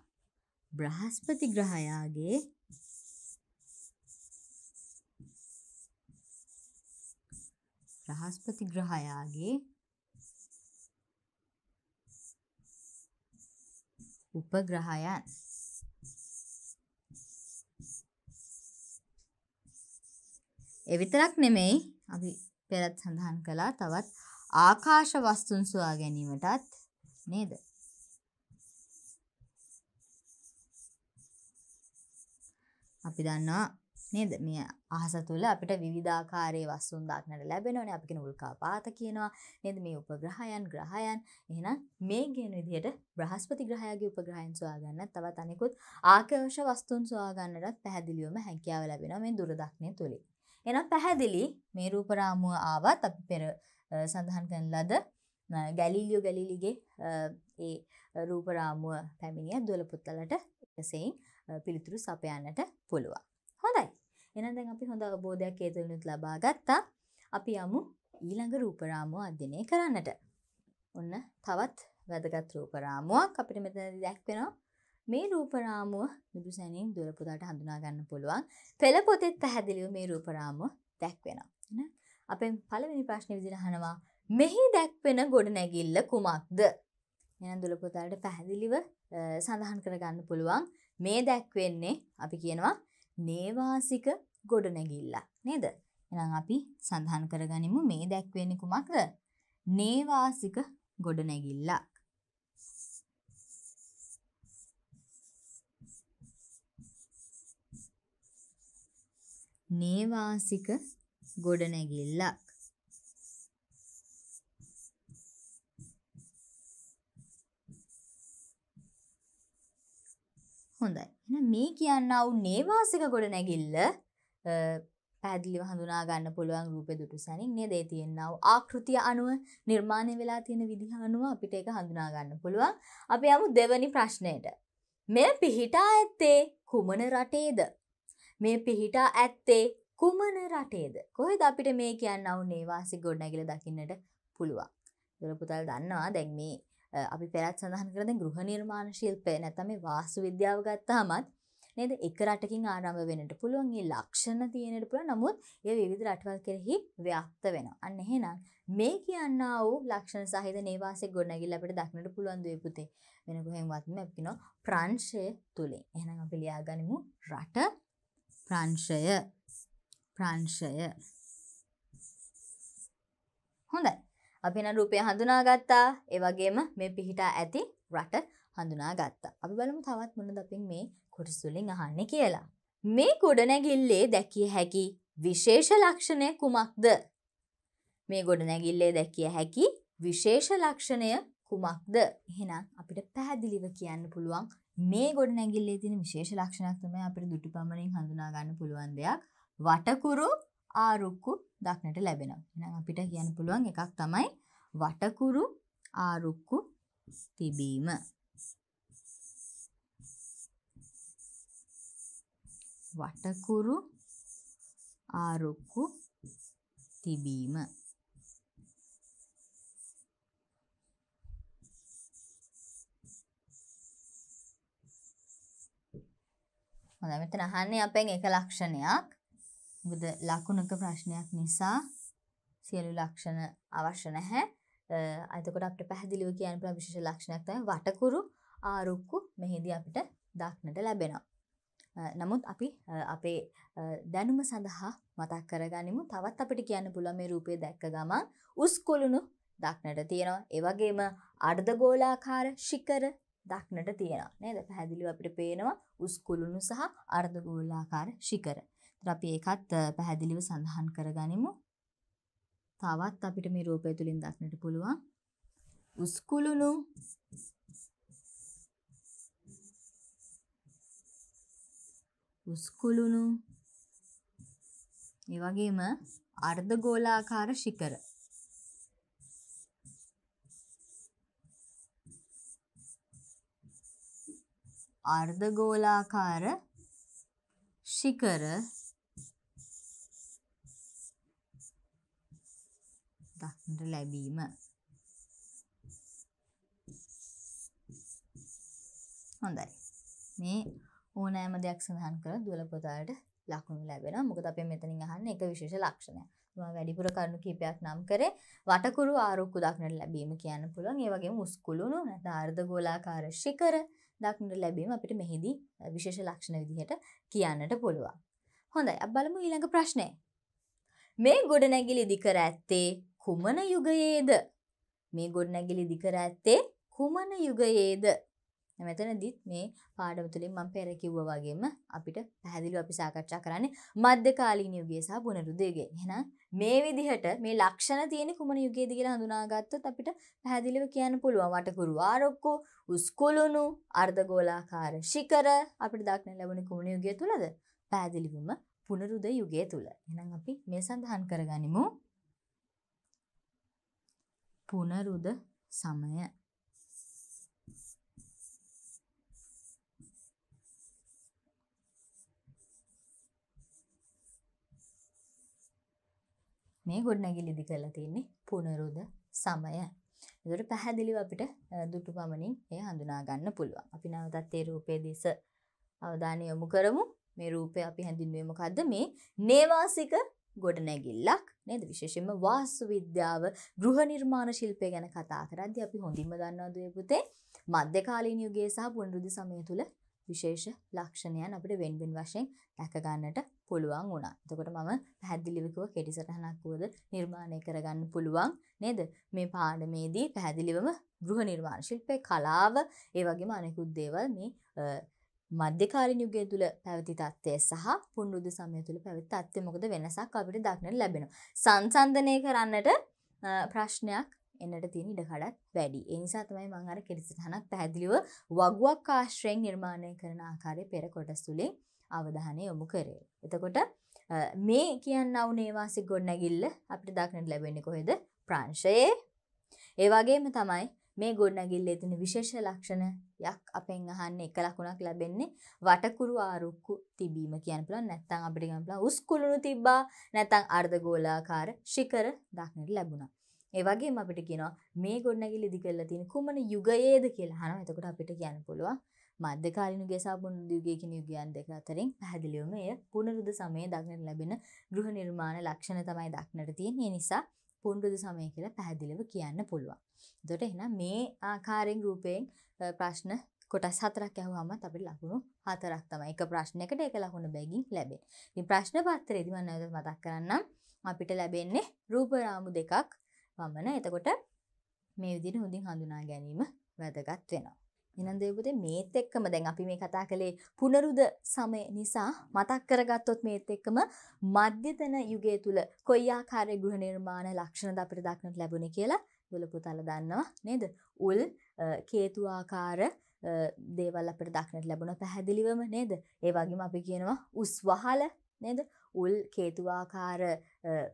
Speaker 1: බ්‍රහස්පති ග්‍රහයාගේ බ්‍රහස්පති ග්‍රහයාගේ උපග්‍රහයන්. එවිතරක් නෙමෙයි අපි පෙරත් සඳහන් කළා තවත් ආකාශ වස්තුන් සොයා ගැනීමටත් නේද? අපි දන්නවා නේද? මේ අහස තුළ අපිට විවිධාකාරයේ වස්තුන් දක්නට ලැබෙනවනේ අපි කියන උල්කාපාත කියනවා නේද? මේ උපග්‍රහයන් ග්‍රහයන්. එහෙනම් මේ කියන විදිහට බ්‍රහස්පති ග්‍රහයාගේ උපග්‍රහයන් සොයා ගන්න තවත් අනෙකුත් ආකාශ වස්තුන් සොයා ගන්නටත් පැහැදිලිවම හැකියාව ලැබෙනවා මේ දුරදක්නය තුලින් එහෙනම් පැහැදිලි මේ රූප රාමුව ආවත් අපි පෙර සඳහන් කරන ලද ගැලීලියෝ ගැලීලිගේ ඒ රූප රාමුව පැමිණිය දොළපුත්තලට එකසෙයින් පිළිතුරු සපයන්නට පුළුවන්. හොඳයි. එහෙනම් දැන් අපි හොඳ අවබෝධයක් ඒ තුළිනුත් ලබා ගත්තා. අපි යමු ඊළඟ රූප රාමුව අධ්‍යයනය කරන්නට. ඔන්න තවත් වැදගත් රූප රාමුවක් අපිට මෙතනදී දැක්වෙනවා. මේ රූප රාමුව මිදු සැනින් දුර පුතාට හඳුනා ගන්න පුළුවන්. පෙළ පොතෙත් පැහැදිලිව මේ රූප රාමුව දැක්වෙනවා. එහෙනම් අපෙන් පළවෙනි ප්‍රශ්නේ විදිහට අහනවා මෙහි දැක්වෙන ගොඩනැගිල්ල කුමක්ද? එහෙනම් දුල පුතාට පැහැදිලිව සඳහන් කරගන්න පුළුවන්. මේ දැක්වෙන්නේ අපි කියනවා නේවාසික ගොඩනැගිල්ලක් නේද? එහෙනම් අපි සඳහන් කරගනිමු මේ දැක්වෙන්නේ කුමක්ද? නේවාසික ගොඩනැගිල්ලක්. නේවාසික ගොඩනැගිල්ලක්. හොඳයි. එහෙනම් මේ කියන්නා වූ නේවාසික ගොඩනැගිල්ල පැදිලිව හඳුනා ගන්න පුළුවන් රූපය දුටු සැනින් නේද ඒ තියෙනව ආකෘතිය අනුව නිර්මාණය වෙලා තියෙන විදිහ අනුව අපිට ඒක හඳුනා ගන්න පුළුවන්. අපි යමු දෙවැනි ප්‍රශ්නයට. මෙය පිහිටා ඇත්තේ කුමන රටේද? මේ පිහිටා ඇත්තේ කුමන රටේද? කොහෙද අපිට මේ කියන්නව නේවාසික ගොඩනැගිල්ල දකින්නට පුළුවන්. ඒතර පුතල් දන්නවා දැන් මේ අපි පෙරත් සඳහන් කරන දැන් ගෘහ නිර්මාණ ශිල්පය නැත්නම් මේ වාස්තු විද්‍යාව ගත්තාමත් නේද එක රටකින් ආරම්භ වෙන්නට පුළුවන් මේ ලක්ෂණ තියෙන්නට පුළුවන් නමුත් ඒ විවිධ රටවල් කෙරෙහි ව්‍යාප්ත වෙනවා. අන්න එහෙනම් මේ කියන්නා වූ ලක්ෂණ සහිත නේවාසික ගොඩනැගිල්ල අපිට දක්නට පුළුවන් දුවේ පුතේ. වෙන කොහෙන්වත්ම අපි කියනවා ප්‍රංශය තුලින්. එහෙනම් අපි ලියාගනිමු රට ප්‍රංශය ප්‍රංශය හොඳයි. අපි එන රූපය හඳුනාගත්තා. ඒ වගේම මේ පිහිටා ඇති රට හඳුනාගත්තා. අපි බලමු තවත් මොනවද අපි මේ කොටස් වලින් අහන්නේ කියලා. මේ ගොඩනැගිල්ලේ දැකිය හැකි විශේෂ ලක්ෂණය කුමක්ද? මේ ගොඩනැගිල්ලේ දැකිය හැකි විශේෂ ලක්ෂණය කුමක්ද? එහෙනම් අපිට පැහැදිලිව කියන්න පුළුවන් මේ ගොඩනැගිල්ලේ තියෙන විශේෂ ලක්ෂණයක් තමයි අපිට දුටු පමණින් හඳුනා ගන්න පුළුවන් දෙයක්. වටකුරු ආරුක්කු දක්නට ලැබෙනවා. එහෙනම් අපිට කියන්න පුළුවන් එකක් තමයි වටකුරු ආරුක්කු තිබීම. වටකුරු ආරුක්කු තිබීම. හොඳයි මෙතන අහන්නේ අපෙන් එක ලක්ෂණයක්. මොකද ලකුණක ප්‍රශ්නයක් නිසා සියලු ලක්ෂණ අවශ්‍ය නැහැ. එතකොට අපිට පැහැදිලිව කියන්න පුළුවන් විශේෂ ලක්ෂණයක් තමයි වටකුරු ආරුක්කු මෙහිදී අපිට දක්නට ලැබෙනවා. නමුත් අපි අපේ දැනුම සඳහා මතක් කරගනිමු. තවත් අපිට කියන්න පුළුවන් මේ රූපය දැක්ක ගමන් උස් කුළුණු දක්නට තියෙනවා. ඒ වගේම අර්ධගෝලාකාර ශිඛර දක්නට තියෙනවා. නේද? පැහැදිලිව අපිට පේනවා උස් කුළුණු සහ අර්ධගෝලාකාර ශිඛර. අපි ඒකත් පැහැදිලිව සඳහන් කරගනිමු. තවත් අපිට මේ රූපය තුලින් දක්නට පුළුවන්. උස්කුළුණු. උස්කුළුණු. ඒ වගේම අර්ධගෝලාකාර ශිඛර අර්ධගෝලාකාර ශිඛර දක්නට ලැබීම. හොඳයි. මේ ඕනෑම දෙයක් සඳහන් කර දුවල පොතාලට ලකුණු ලැබෙනවා. මොකද අපි මෙතනින් අහන්නේ එක විශේෂ ලක්ෂණයක්. මම වැඩිපුර කරුණු කීපයක් නම් කරේ. වටකුරු ආරුක්කු දක්නට ලැබීම කියන්න පුළුවන්. ඒ වගේම උස්කුළුණු නැත්නම් අර්ධගෝලාකාර ශිඛර දක්නට ලැබීම අපිට මෙහිදී විශේෂ ලක්ෂණ විදිහට කියන්නට පුළුවන්. හොඳයි. අපි බලමු ඊළඟ ප්‍රශ්නය මේ ගොඩනැගිලි ඉදිකර ඇත්තේ කුමන යුගයේද මේ ගොඩනැගිලි ඉදිකර ඇත්තේ කුමන යුගයේද මෙතනදිත් මේ පාඩම තුළින් මම පෙර කිව්වා වගේම අපිට පැහැදිලිව අපි සාකච්ඡා කරන්නේ මධ්‍යකාලීන යුගය සහ පුනරුද යුගය. එහෙනම් මේ විදිහට මේ ලක්ෂණ තියෙන කුමන යුගයේද කියලා හඳුනාගත්තොත් අපිට පැහැදිලිව කියන්න පුළුවන් වටකුරු ආරොක්කු, උස්කුළුණු, අර්ධගෝලාකාර ශිඛර අපිට දක්න ලැබුණේ කුමන යුගය තුලද? පැහැදිලිවම පුනරුද යුගය තුල. එහෙනම් අපි මේ සඳහන් කරගනිමු. පුනරුද සමය මේ ගොඩනැගිලි ඉදි කරලා තියෙන්නේ පුනරුද සමය. ඒකට පැහැදිලිව අපිට දුටු පමණින් එය හඳුනා ගන්න පුළුවන්. අපි නැවතත් ඒ රූපයේ දෙස අවධානය යොමු කරමු. මේ රූපය අපි හැඳින්වුවේ මොකද්ද? මේ නේවාසික ගොඩනැගිල්ලක් නේද? විශේෂයෙන්ම වාස්තු විද්‍යාව, ගෘහ නිර්මාණ ශිල්පය ගැන කතා කරද්දී අපි හොඳින්ම දන්නවා දුවේ පුතේ මධ්‍යකාලීන යුගයේ සහ පුනරුද්ධ සමය තුල විශේෂ ලක්ෂණයන් අපිට වෙන වෙන වශයෙන් දැක ගන්නට පුළුවන් වුණා. එතකොට මම පැහැදිලිව කිව්ව කෙටි සටහනක් වුවද නිර්මාණය කරගන්න පුළුවන් නේද? මේ පාඩමේදී පැහැදිලිවම ගෘහ නිර්මාණ ශිල්පයේ කලාව ඒ වගේම අනෙකුත් දේවල් මේ මධ්‍යකාලීන යුගය තුල පැවති තත්ත්වය සහ පුනරුද්ධ සමය තුල පැවති තත්ත්වය මොකද වෙනසක් අපිට දක්නට ලැබෙනවා. සංසන්දනය කරන්නට ප්‍රශ්නයක් එන්නට තියෙන ඉඩකඩත් වැඩි. ඒ නිසා තමයි මම අර කෙටි සටහනක් පැහැදිලිව වගුවක් ආශ්‍රයෙන් නිර්මාණය කරන ආකාරය පෙර කොටස් තුලින් අවධානය යොමු කරේ. එතකොට මේ කියන්න අවු නේවාසික ගොඩනැගිල්ල අපිට දක්නට ලැබෙන්නේ කොහෙද ප්‍රංශයේ ඒ වගේම තමයි මේ ගොඩනැගිල්ලේ තියෙන විශේෂ ලක්ෂණයක් අපෙන් අහන්න එක ලකුණක් ලැබෙන්නේ වටකුරු ආරුක්කු තිබීම කියන පුළුවන් නැත්නම් අපිට කියන්න පුළුවන් උස් කුළුණු තිබ්බා නැත්නම් අර්ධගෝලාකාර ශිඛර දක්නට ලැබුණා. ඒ වගේම අපිට කියනවා මේ ගොඩනැගිල්ල ඉදි කරලා තියෙන කුමන යුගයේද කියලා අහනවා. එතකොට අපිට කියන්න පුළුවන් මධ්‍යකාලීන යුගය සහ පුනරුද යුගය කියන යුගයන් දෙක අතරින් පැහැදිලිවම එය පුනරුද සමයේ දක්නට ලැබෙන ගෘහ නිර්මාණ ලක්ෂණ තමයි දක්නට තියෙන්නේ. ඒ නිසා පුනරුද සමය කියලා පැහැදිලිව කියන්න පුළුවන්. එතකොට එහෙනම් මේ ආකාරයෙන් රූපයෙන් ප්‍රශ්න කොටස් හතරක් ඇහුවාමත් අපිට ලකුණු හතරක් තමයි එක ප්‍රශ්නයකට එක ලකුණු බැගින් ලැබෙන්නේ. ඉතින් ප්‍රශ්න පත්‍රයේදී මම නැවත මතක් කරන්නම් අපිට ලැබෙන්නේ රූප රාමු දෙකක් වමන. එතකොට මේ විදිහට හොඳින් හඳුනා ගැනීම වැදගත් වෙනවා. එහෙනම් දේවපුතේ මේත් එක්කම දැන් අපි මේ කතා කළේ පුනරුද සමය නිසා මතක් කරගත්තොත් මේත් එක්කම මධ්‍යතන යුගය තුල කොයි ආකාරයේ ගෘහ නිර්මාණ ලක්ෂණද අපිට දක්නට ලැබුණේ කියලා දුල පුතාලා දන්නවා නේද? උල් කේතු ආකාර දේවල් අපිට දක්නට ලැබුණ පැහැදිලිවම නේද? ඒ වගේම අපි කියනවා උස් වහල නේද? උල් කේතු ආකාර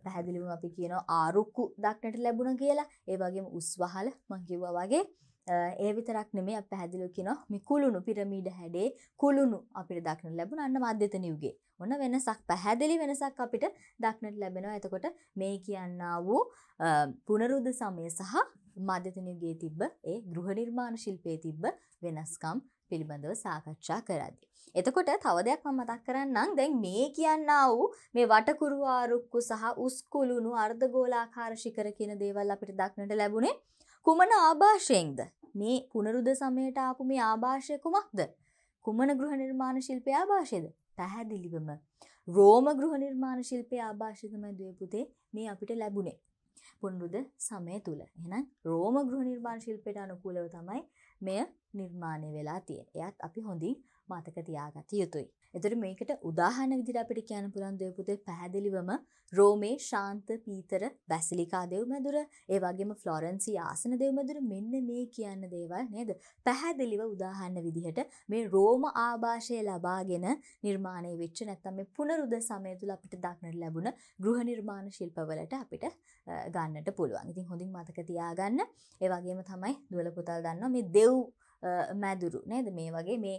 Speaker 1: පැහැදිලිවම අපි කියනවා ආරුක්කු දක්නට ලැබුණ කියලා. ඒ වගේම උස් වහල මම කිව්වා වගේ ඒ විතරක් නෙමෙයි අපි පැහැදිලිව කියනවා මේ කුළුණු පිරමීඩ හැඩේ කුළුණු අපිට දක්නට ලැබුණ අන්න මධ්‍යතන යුගයේ. ඔන්න වෙනසක් පැහැදිලි වෙනසක් අපිට දක්නට ලැබෙනවා. එතකොට මේ කියන්නා වූ පුනරුද්ධ සමය සහ මධ්‍යතන යුගයේ තිබ්බ ඒ ගෘහ නිර්මාණ ශිල්පයේ තිබ්බ වෙනස්කම් පිළිබඳව සාකච්ඡා කරද්දී. එතකොට තව දෙයක් මම මතක් කරන්නම් දැන් මේ කියන්නා වූ මේ වටකුරු ආරුක්කු සහ උස් කුළුණු අර්ධගෝලාකාර ශිඛර කියන දේවල් අපිට දක්නට ලැබුණේ කුමන ආභාෂයෙන්ද? මේ පුනරුද සමයට ආපු මේ ආභාෂය කුමක්ද? කුමන ගෘහ නිර්මාණ ශිල්පය ආභාෂයද? පැහැදිලිවම. රෝම ගෘහ නිර්මාණ ශිල්පය ආභාෂිතම දයපුතේ මේ අපිට ලැබුණේ. පුනරුද සමය තුළ එහෙනම් රෝම ගෘහ නිර්මාණ ශිල්පයට අනුකූලව තමයි මෙය නිර්මාණය වෙලා තිය එයත් අපි හොඳින් මතක තියාගත යුතුයි. එතකොට මේකට උදාහරණ විදිහට අපිට කියන්න පුළුවන් දෙය පුතේ පැහැදිලිවම රෝමේ ශාන්ත පීතර බැසිලිකා දෙව්මැදුර ඒ වගේම ෆ්ලොරන්සි ආසන දෙව්මැදුර මෙන්න මේ කියන්න දේවල් නේද පැහැදිලිව උදාහරණ විදිහට මේ රෝම ආభాෂය ලබාගෙන නිර්මාණය වෙච්ච නැත්නම් මේ පුනරුද සමය තුල අපිට දක්නට ලැබුණ ගෘහ නිර්මාණ ශිල්පවලට අපිට ගන්නට පුළුවන්. ඉතින් හොඳින් මතක තියාගන්න. ඒ වගේම තමයි දුවල පුතල් දන්නවා මේ දෙව් මැදුරු නේද? මේ වගේ මේ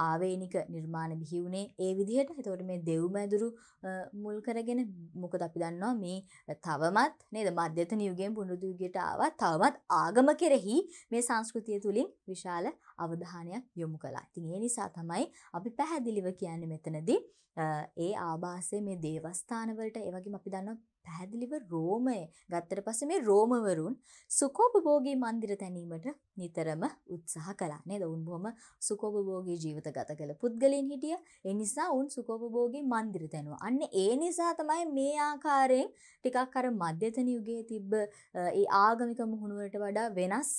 Speaker 1: ආවේනික නිර්මාණ බිහිවුණේ ඒ විදිහට. එතකොට මේ දෙව් මැදුරු මුල් කරගෙන මොකද අපි දන්නවා? මේ තවමත් නේද? මධ්‍යතන යුගයෙන් පුනරුදු යුගයට ආවත් තවමත් ආගම කෙරෙහි මේ සංස්කෘතිය තුලින් විශාල අවධානයක් යොමු කළා. ඉතින් ඒ නිසා තමයි අපි පැහැදිලිව කියන්නේ මෙතනදී ඒ ආభాසය මේ දේවස්ථානවලට ඒ වගේම අපි දන්නවා පැහැදිලිව රෝමය ගත්තට පස්සේ මේ රෝමවරුන් සුකෝපභෝගී මන්දිර තැනීමට නිතරම උත්සාහ කළා නේද? උන් බොහොම සුකෝපභෝගී ජීවිත ගත කළ පුද්ගලයන් හිටිය. ඒ නිසා උන් සුකෝපභෝගී මන්දිර තැනුවා. අන්න ඒ නිසා තමයි මේ ආකාරයෙන් ටිකක් අර මධ්‍යතන යුගයේ තිබ්බ ඒ ආගමික මුහුණුවලට වඩා වෙනස්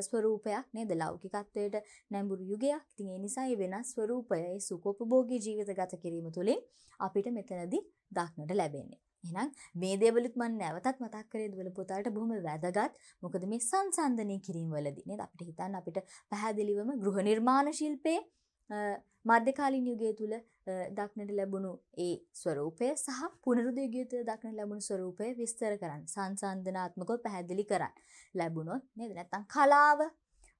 Speaker 1: ස්වරූපයක් නේද ලෞකිකත්වයට නැඹුරු යුගයක්. ඉතින් ඒ නිසා මේ වෙනස් ස්වරූපය ඒ සුකෝපභෝගී ජීවිත ගත කිරීම තුළින් අපිට මෙතනදී දක්නට ලැබෙන්නේ. එහෙනම් මේ දේවලුත් මම නැවතත් මතක් කරේ දුවල පුතාට බොහොම වැදගත්. මොකද මේ සංසන්දනය කිරීම වලදී නේද? අපිට හිතන්න අපිට පැහැදිලිවම ගෘහ නිර්මාණ ශිල්පයේ මධ්‍යකාලීන යුගය තුල දක්නට ලැබුණු ඒ ස්වරූපය සහ පුනරුද යුගය තුල දක්නට ලැබුණු ස්වරූපය විස්තර කරන්න. සංසන්දනාත්මකව පැහැදිලි කරන්න. ලැබුණොත් නේද? නැත්නම් කලාව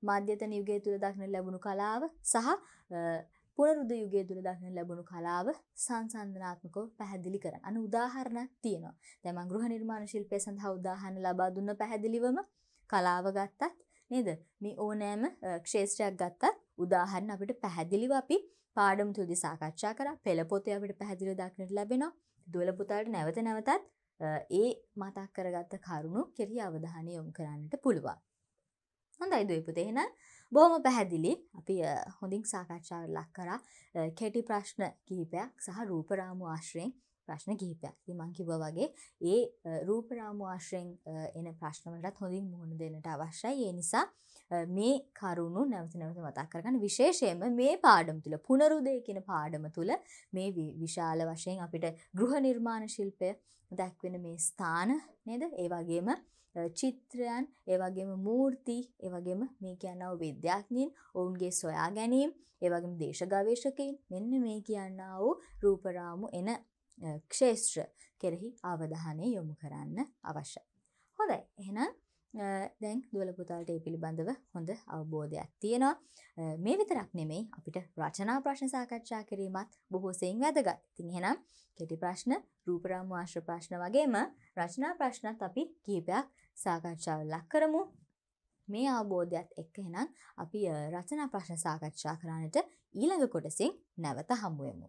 Speaker 1: මධ්‍යතන යුගය තුල දක්නට ලැබුණු කලාව සහ පුනරුද යුගය තුළ දක්න ලැබුණු කලාව සංසන්ධනාත්මකව පැහැදිලි කරන්න. අනු උදාහරණයක් තියෙනවා. දැන් මම ගෘහ නිර්මාණ ශිල්පය සඳහා උදාහරණ ලබා දුන්න පැහැදිලිවම කලාව ගත්තත් නේද? මේ ඕනෑම ක්ෂේත්‍රයක් ගත්තත් උදාහරණ අපිට පැහැදිලිව අපි පාඩම තුලදී සාකච්ඡා කරා. පෙළ පොතේ අපිට පැහැදිලිව දක්නට ලැබෙනවා. දුවල පුතාට නැවත නැවතත් ඒ මතක් කරගත්ත කරුණු කෙරෙහි අවධානය යොමු කරන්නට පුළුවන්. හොඳයි දුවේ පුතේ එහෙනම් බොහොම පැහැදිලි අපි හොඳින් සාකච්ඡාවට ලක් කරා කෙටි ප්‍රශ්න කිහිපයක් සහ රූපරාමු ආශ්‍රයෙන් ප්‍රශ්න කිහිපයක්. ඉතින් මම කිව්වා වගේ ඒ රූපරාමු ආශ්‍රයෙන් එන ප්‍රශ්න වලටත් හොඳින් මුහුණ දෙන්නට අවශ්‍යයි. ඒ නිසා මේ කරුණු නැවත නැවත මතක් කරගන්න විශේෂයෙන්ම මේ පාඩම තුල පුනරුදේ කියන පාඩම තුල මේ විශාල වශයෙන් අපිට ගෘහ නිර්මාණ ශිල්පය දැක්වෙන මේ ස්ථාන නේද? ඒ වගේම චිත්‍රයන් ඒවගේම මූර්ති ඒවගේම මේ කියන්නාව විද්‍යාඥයින් ඔවුන්ගේ සොයා ගැනීම් ඒවගේම දේශ ගවේශකයින් මෙන්න මේ කියන්නා වූ රූපරාමු එන ක්ෂේත්‍ර කෙරෙහි අවධානය යොමු කරන්න අවශ්‍යයි. හොඳයි එහෙනම් දැන් දුවල පුතාලට ඒ පිළිබඳව හොඳ අවබෝධයක් තියෙනවා. මේ විතරක් නෙමෙයි අපිට රචනා ප්‍රශ්න සාකච්ඡා කිරීමත් බොහෝ සෙයින් වැදගත්. ඉතින් එහෙනම් කෙටි ප්‍රශ්න, රූපරාමු ආශ්‍ර ප්‍රශ්න වගේම රචනා ප්‍රශ්නත් අපි කීපයක් සාකච්ඡාවට ලක් කරමු. මේ අවබෝධයත් එක්ක එහෙනම් අපි රචනා ප්‍රශ්න සාකච්ඡා කරන්නට ඊළඟ කොටසින් නැවත හමු වෙමු.